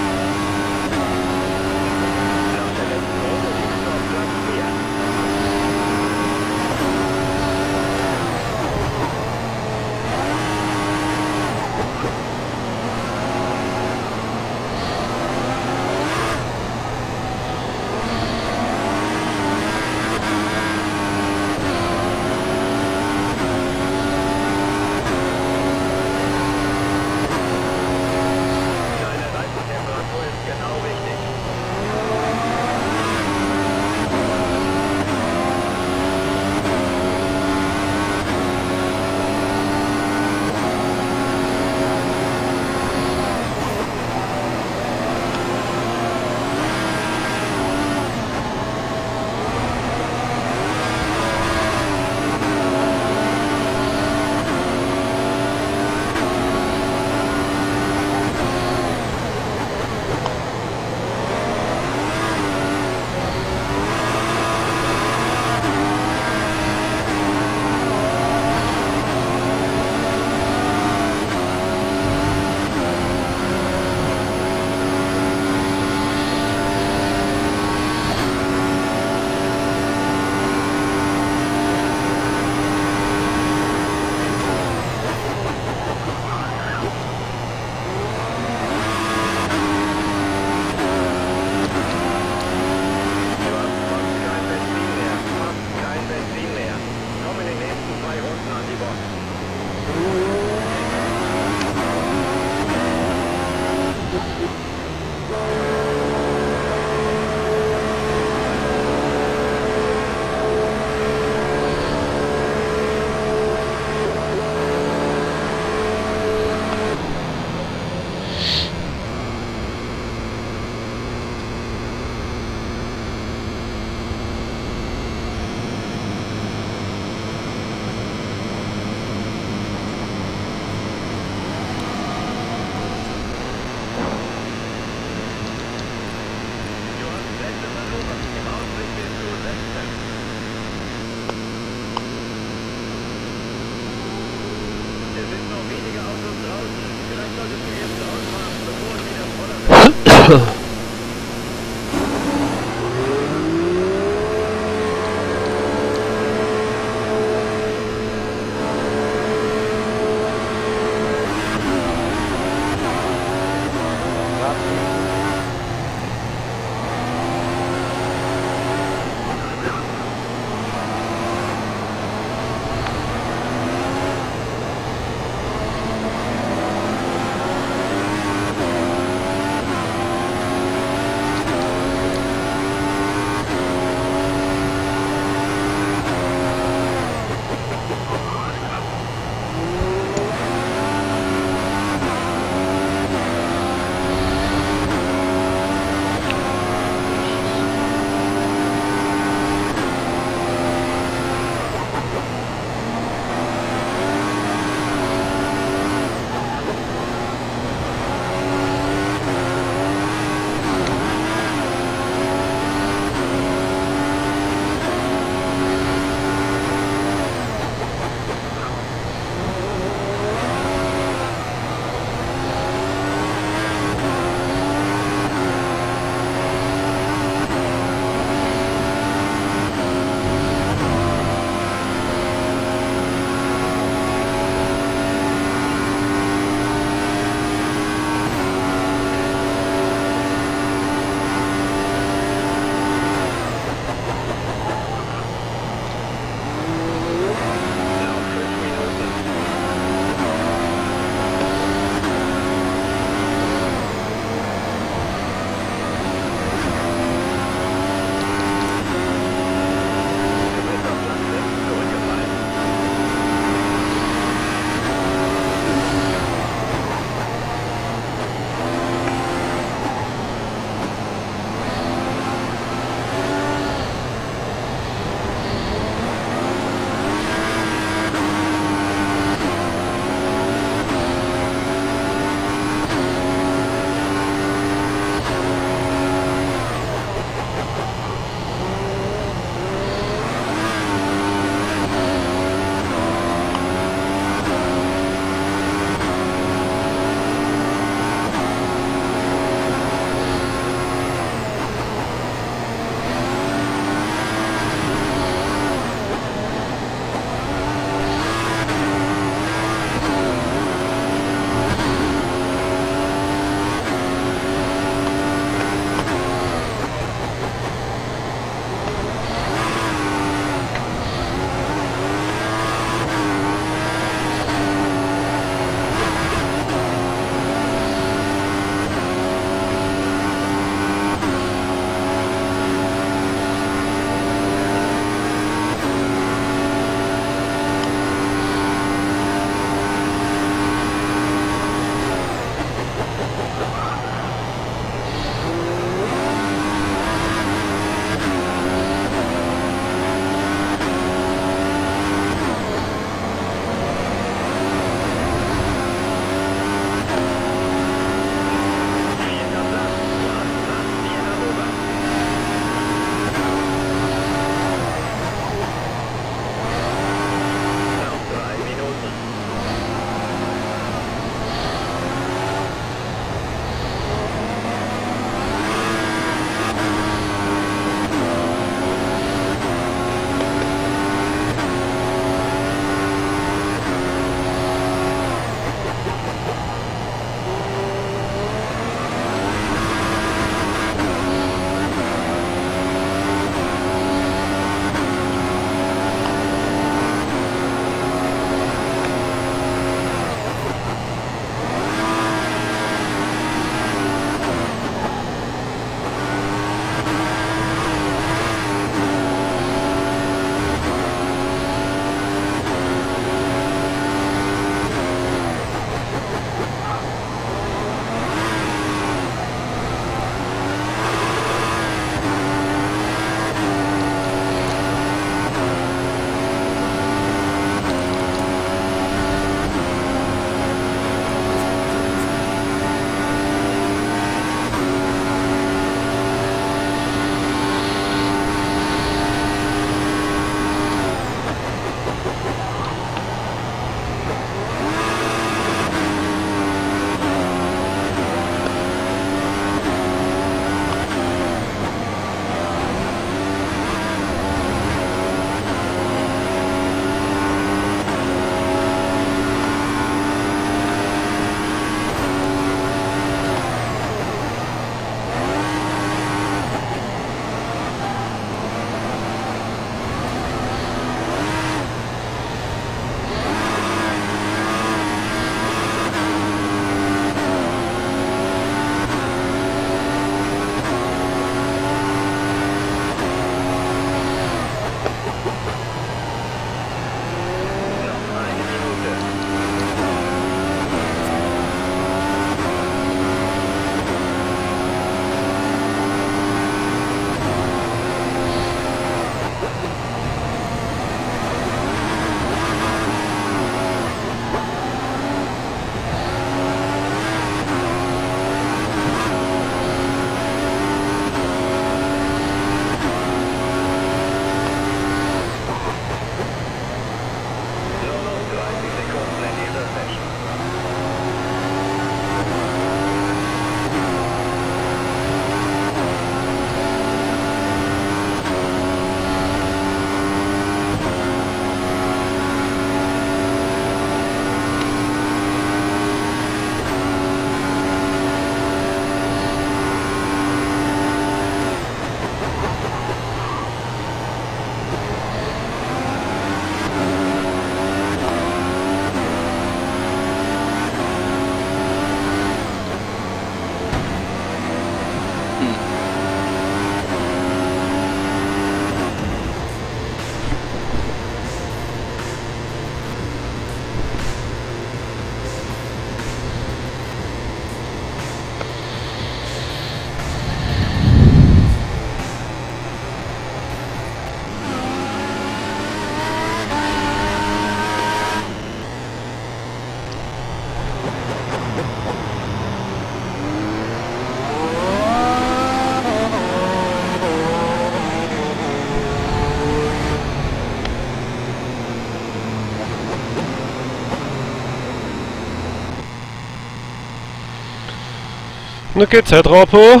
Na GZ Rapo.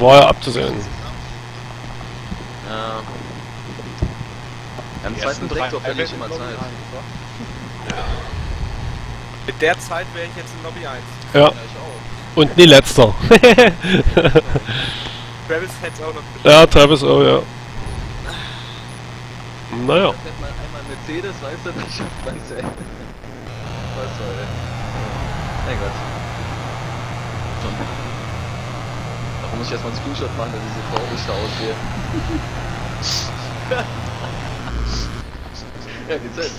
War ja abzusehen. Ja. Im Die zweiten Direktor verliere ich immer Zeit. Mit der Zeit wäre ich jetzt in Lobby 1. Ja. Und nie letzter. <laughs> Travis hätte es auch noch ja, Travis auch, ja. Naja. Fährt man einmal Mercedes, weißt du, dann schafft man <laughs> es, ey. Was soll, ey. Mein Gott. Warum muss ich erstmal einen Screenshot machen, dass ich so traurig da aussehe? <laughs> ja, GZ.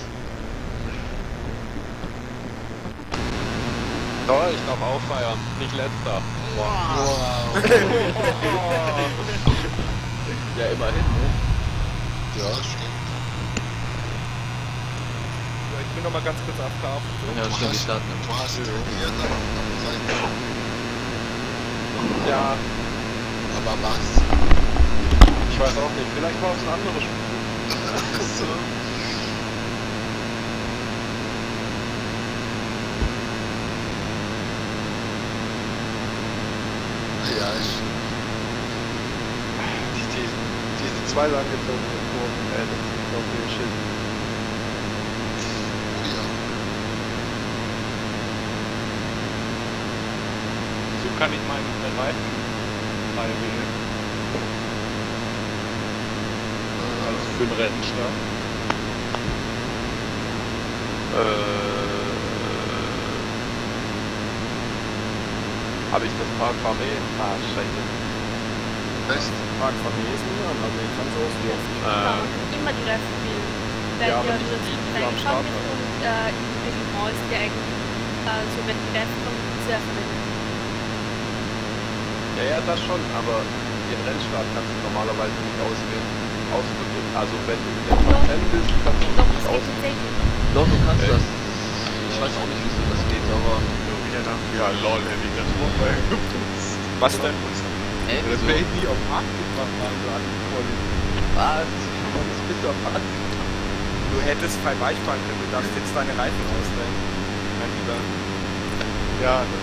Toll, ich darf auch feiern, nicht letzter. Wow. ja, immerhin, ne? Ja, ich bin noch mal ganz kurz AFK. Ja, stimmt, die starten. Du hast sein. Ja, Aber was? ich weiß auch nicht, vielleicht war es ein anderes Spiel. so. <laughs> Ja, ich. Die, die, diese zwei langezogenen Kurven, ey, das ist doch viel Shit. Oh ja. So kann ich meine Reifen frei wählen. Also für den Rennstart. Äh, habe ich das Park Farmé? Ah, scheiße. Echt? Von mir ist nicht an, also ich kann es auswählen. Äh, Immer die Reifen spielen. Weil Ja, aber wir nicht reingeschaut Start mit und äh, in Haus, der eigentlich äh, so wenn die Reifen kommen, sehr verwendet. Ja, ja, das schon, aber den Rennstart kannst du normalerweise nicht auswählen. Ausdrücken. Also wenn du in der Top 10 bist, kannst du Doch, das nicht auswählen. Doch, du kannst Echt? das. Ich weiß auch nicht, wieso das geht, aber. Ja, lol, hätte ich das vorbei geputzt. Was denn? Ey, Das wäre ich nie auf 8 gemacht, also an Was? Was bist du am Arzt? Du hättest frei weichfahren können, du darfst jetzt deine Reifen auswählen. Mein Lieber. Ja, das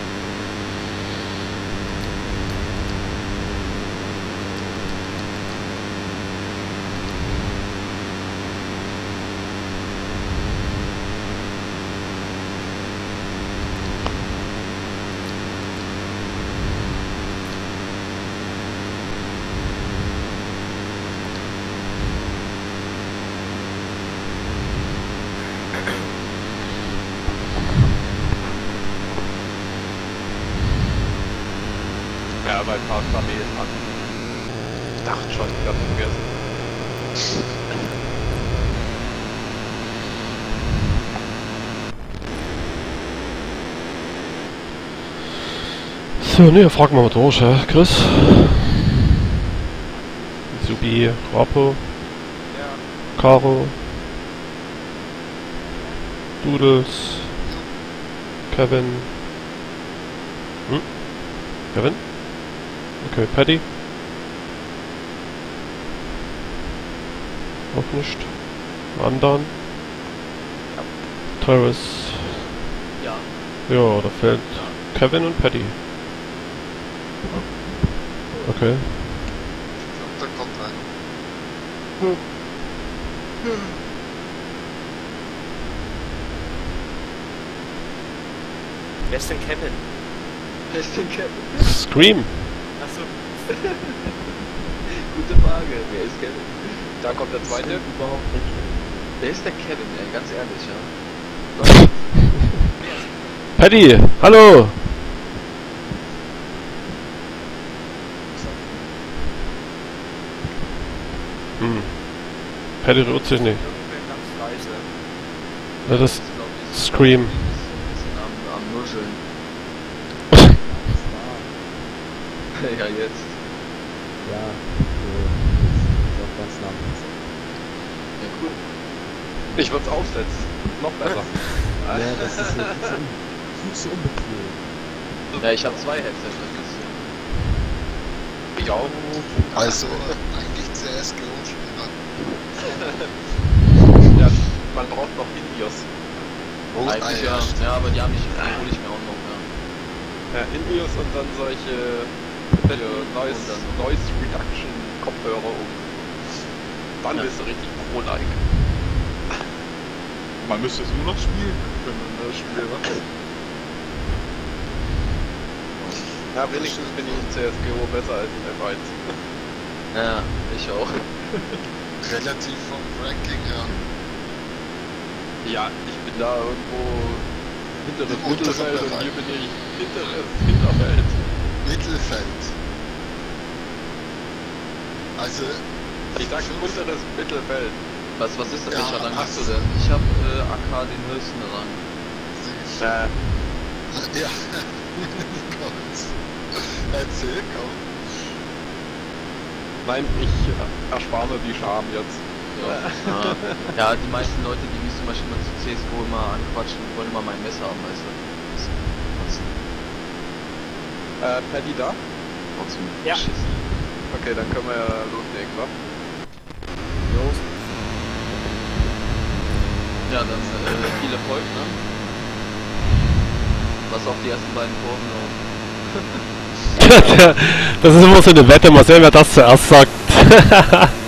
So, ne, fragen wir mal durch, hä? Chris? Subi, Rapo, Ja. Caro, Doodles, Kevin. Hm? Kevin? Okay, Paddy. Auch nicht. Andan. Travis. Ja. Ja, da fehlt Kevin und Paddy. Okay. Ich glaube, da kommt einer. Wer ist denn Kevin? Wer ist denn Kevin? Scream. Achso. <laughs> Gute Frage. Wer ist Kevin? Da kommt der zweite. Wer ist der Kevin, ey? Ganz ehrlich, ja. Paddy, hallo! Paddy rührt sich nicht. Irgendwer ganz leise. Ja, das so Scream. ein bisschen am, am Nuscheln. ja, jetzt. Ja, ist auch ganz nah. Ja, cool. Ich würde es aufsetzen. Noch besser. Ja, das ist so, un- viel zu unbequem. Ja, ich habe zwei Headsets. Auch. Also, eigentlich CSGO-Spieler. <laughs> Ja, man braucht noch Indios. Oh, Eigentlich ja, ja, ja, aber die haben nicht, die hole ich mir auch noch, ja. Ja, Invios und dann solche hier, Noise, Noise Reduction Kopfhörer um. Dann Ja. bist du richtig pro-like. Man müsste es nur noch spielen können, das Spiel, wa? Ja, wenigstens bin ich in CSGO besser als in F1. Ja, ich auch. <laughs> Relativ vom Ranking her. Ja, ich bin da irgendwo hinteres Im Mittelfeld und hier bin ich hinteres Hinterfeld. Mittelfeld. Also, Ich sag unteres Mittelfeld. Was, was ist das? Ja, Welcher Rang hast du denn? Ich hab äh, AK den höchsten Rang. Äh, <laughs> ja. <laughs> Gott. Erzähl, komm. Nein, ich erspare mir die Scham jetzt. Ja. ja. ja, die meisten Leute, die mich zum Beispiel mal zu CSGO immer anquatschen, wollen immer mein Messer haben, weißt du. Äh, Paddy da? trotzdem Ja. Schiss. Okay, dann können wir ja loslegen, wa? Los. Ja, dann äh, viel Erfolg, ne? Was auf die ersten beiden Kurven noch. <laughs> <laughs> das ist immer so eine Wette, mal sehen, wer das zuerst sagt. <laughs>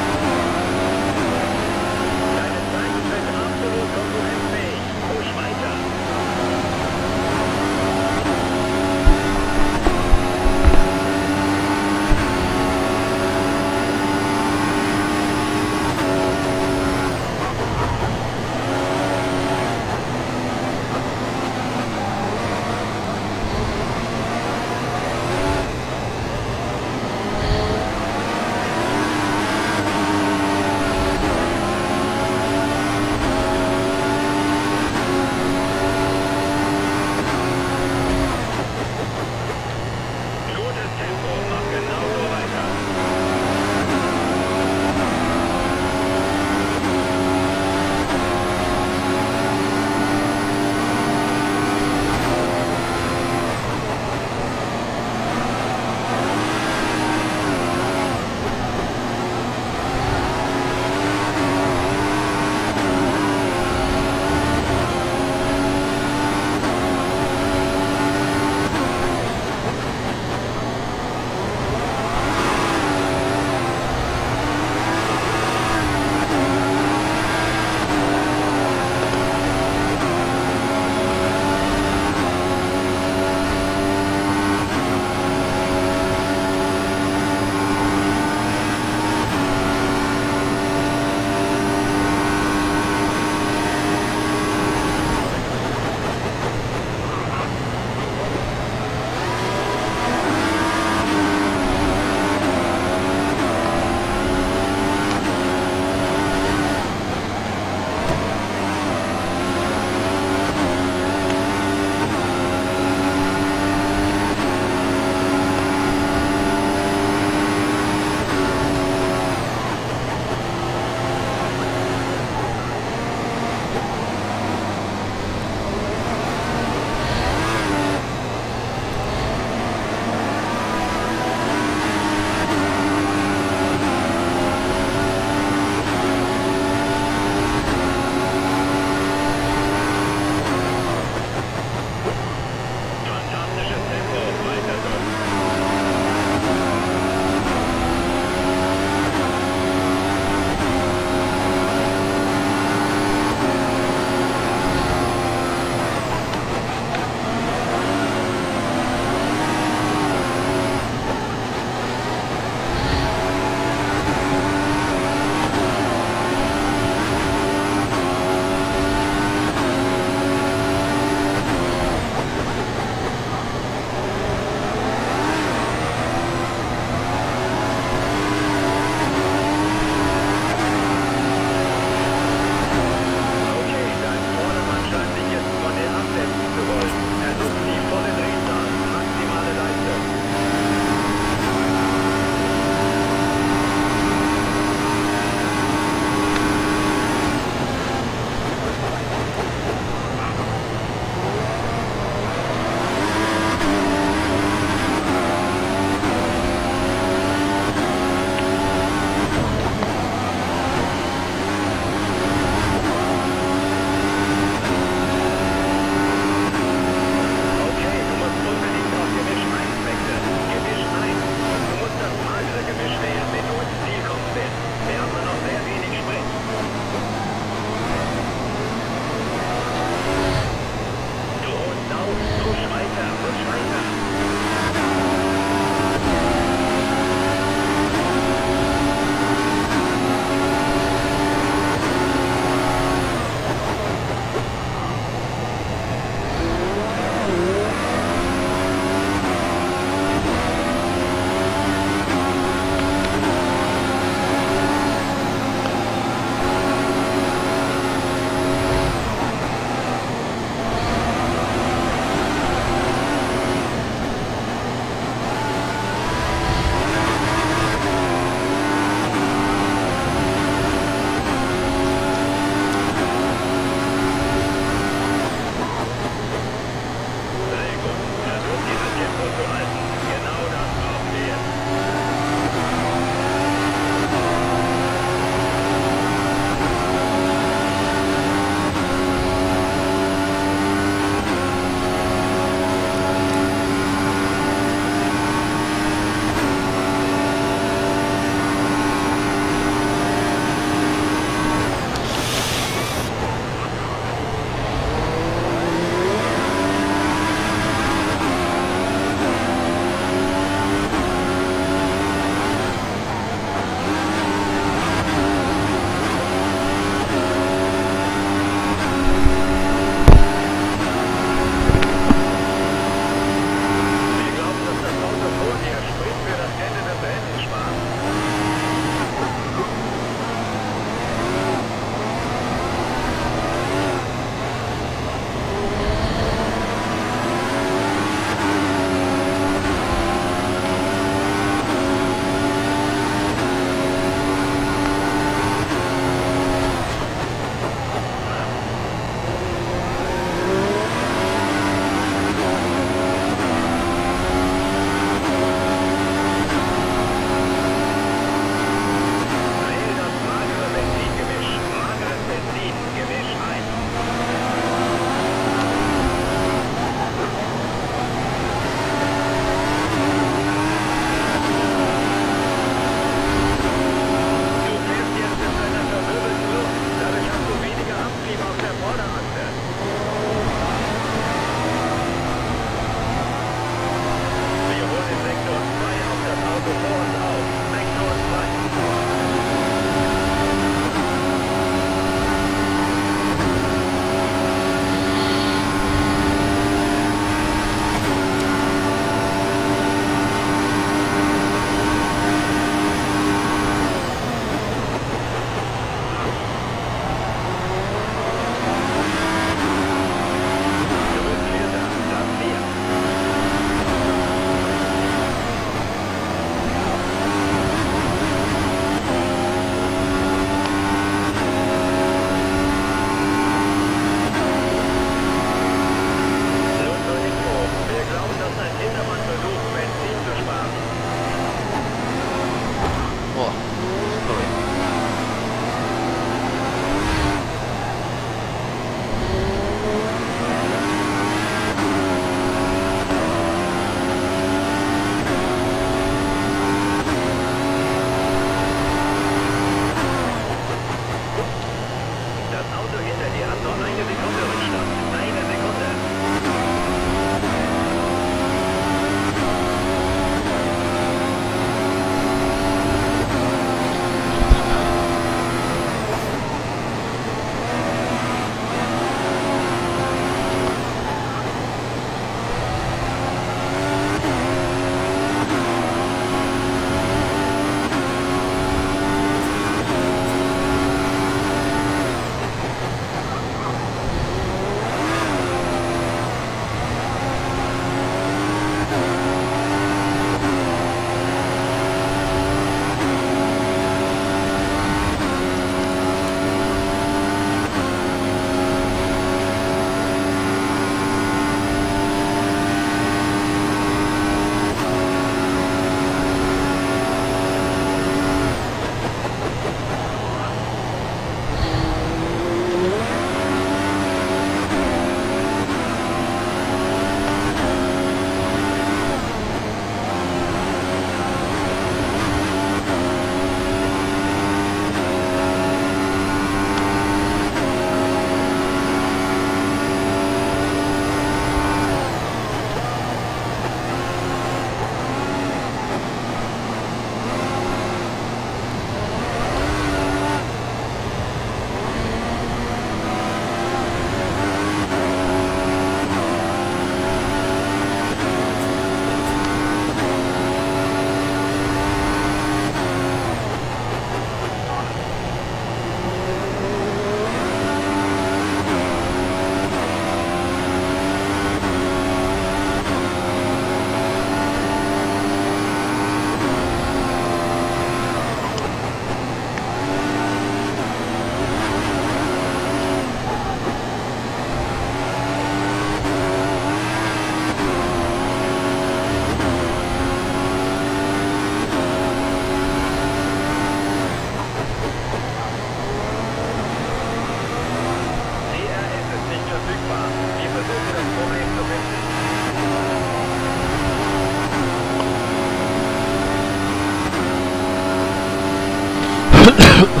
Ahem.